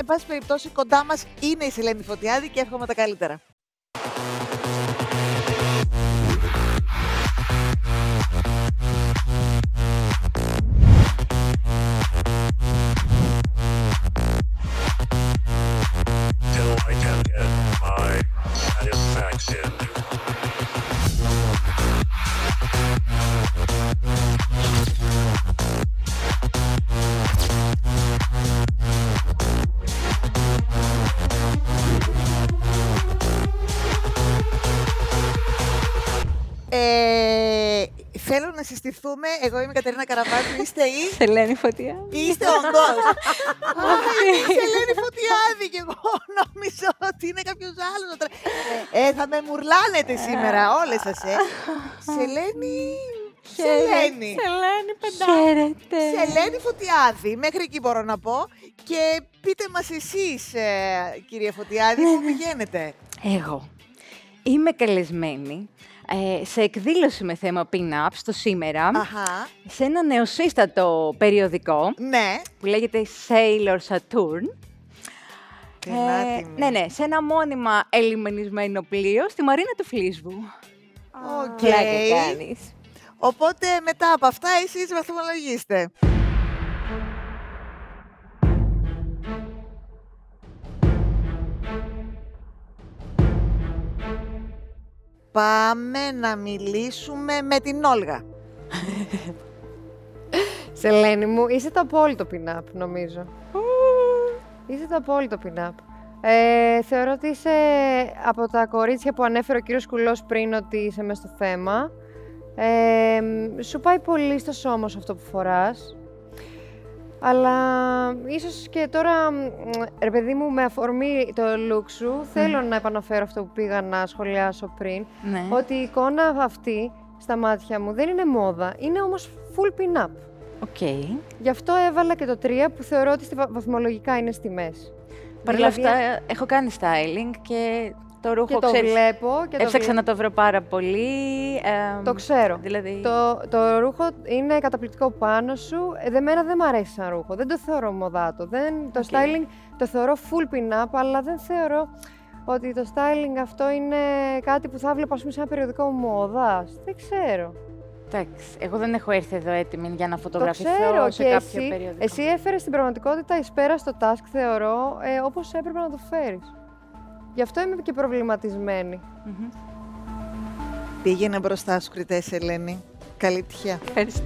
εν πάση περιπτώσει, κοντά μας είναι η Σελένη Φωτιάδη και εύχομαι τα καλύτερα. till I can get my satisfaction. Ε, θέλω να συστηθούμε. Εγώ είμαι η Κατερίνα Καραβάτου. Είστε η. Σελένη Φωτιά. Είστε όντω. η Σελένη Φωτιάδη και εγώ νόμιζα ότι είναι κάποιος άλλος. Ε, θα με μουρλάνετε σήμερα, όλες σας. Ε. Σελένη. Σελένη. Σελένη πεντά. Χαίρετε. Σελένη Φωτιάδη, μέχρι εκεί μπορώ να πω. Και πείτε μας εσείς, ε, κυρία Φωτιάδη, πού πηγαίνετε. Εγώ είμαι καλεσμένη ε, σε εκδήλωση με θέμα pin-up στο σήμερα, Αχα, σε ένα νεοσύστατο περιοδικό ναι. που λέγεται Sailor Saturn. Πενάτιμη. ναι, ναι, σε ένα μόνιμα ελιμενισμένο πλοίο στη Μαρίνα του Φλίσβου. Οκ. Πλάκα κάνεις. Οπότε μετά από αυτά εσείς βαθμολογήστε. Πάμε να μιλήσουμε με την Όλγα. Σελένη μου, είσαι το απόλυτο pin-up, νομίζω. Είσαι το απόλυτο pin-up. Ε, θεωρώ ότι είσαι από τα κορίτσια που ανέφερε ο κύριος Κουλός πριν ότι είσαι μέσα στο θέμα. Ε, σου πάει πολύ στο σώμα σου αυτό που φοράς. Αλλά ίσως και τώρα, μ, ρε παιδί μου, με αφορμή το look σου, θέλω να επαναφέρω αυτό που πήγα να σχολιάσω πριν. Ναι. Ότι η εικόνα αυτή στα μάτια μου δεν είναι μόδα, είναι όμως full pin-up. Οκ. Γι' αυτό έβαλα και το 3 που θεωρώ ότι στη βα- βαθμολογικά είναι στη μέση. Παρ' όλα Δηλαδή, αυτά, έχω κάνει styling και το ρούχο, και το ξέρεις, βλέπω και το, έψαξα βλέ- να το βρω πάρα πολύ. εμ, το ξέρω. Δηλαδή, Το, το ρούχο είναι καταπληκτικό πάνω σου. Ε, Εμένα δεν μου αρέσει σαν ρούχο. Δεν το θεωρώ μοδάτο. Δεν, το Οκ. styling το θεωρώ full pin-up, αλλά δεν θεωρώ ότι το styling αυτό είναι κάτι που θα βλέπω ας πούμε, σε ένα περιοδικό μόδας. Δεν ξέρω. εντάξει, εγώ δεν έχω έρθει εδώ έτοιμη για να Το φωτογραφηθώ ξέρω σε και κάποιο εσύ, περιοδικό. εσύ έφερες στην πραγματικότητα εις πέρα στο task, θεωρώ, ε, όπως έπρεπε να το φέρεις. Γι' αυτό είμαι και προβληματισμένη. Μμμ. Πήγαινε μπροστά σου, κριτές Ελένη. Καλή τυχαία. Ευχαριστώ.